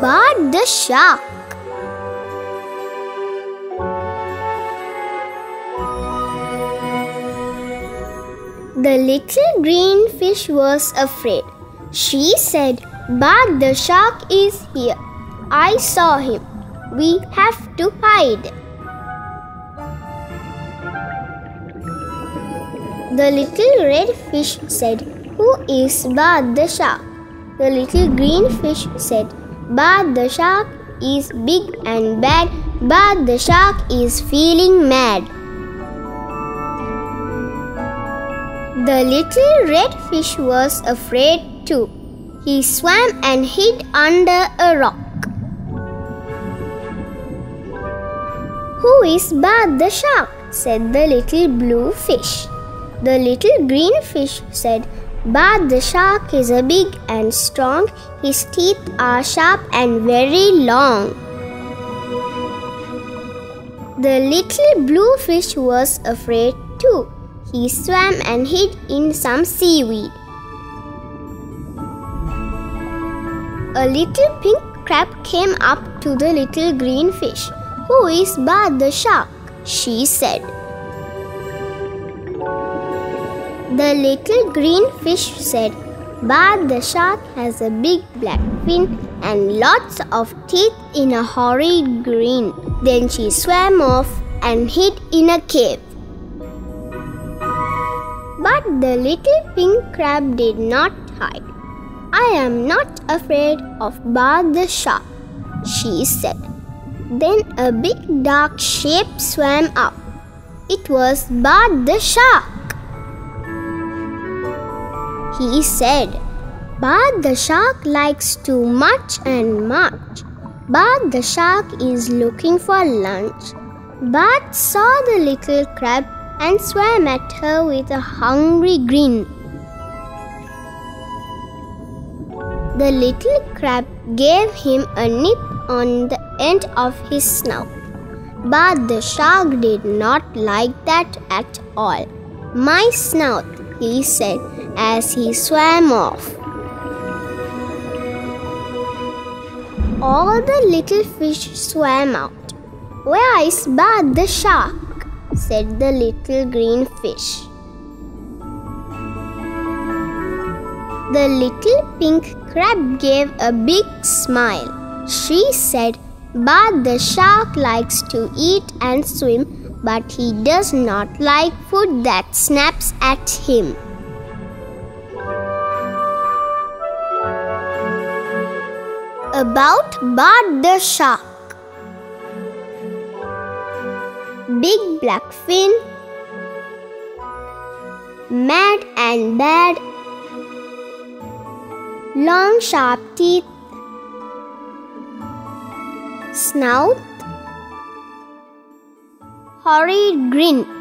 Bart the shark. The little green fish was afraid. She said, Bart the shark is here. I saw him. We have to hide. The little red fish said, Who is Bart the shark? The little green fish said, Bart the shark is big and bad. Bart the shark is feeling mad. The little red fish was afraid too. He swam and hid under a rock. Who is Bart the shark? said the little blue fish. The little green fish said, Bart the shark is a big and strong. His teeth are sharp and very long. The little blue fish was afraid too. He swam and hid in some seaweed. A little pink crab came up to the little green fish. Who is Bart the shark? she said. The little green fish said, Bart the shark has a big black fin and lots of teeth in a horrid green. Then she swam off and hid in a cave. But the little pink crab did not hide. I am not afraid of Bart the shark, she said. Then a big dark shape swam up. It was Bart the shark. He said, Bart the shark likes too much and much. Bart the shark is looking for lunch. Bart saw the little crab and swam at her with a hungry grin. The little crab gave him a nip on the end of his snout. Bart the shark did not like that at all. My snout, he said as he swam off. All the little fish swam out. Where is Bart the shark? said the little green fish. The little pink crab gave a big smile. She said, Bart the shark likes to eat and swim, but he does not like food that snaps at him. About Bart the shark. Big black fin, mad and bad, long sharp teeth, snout, horrid grin.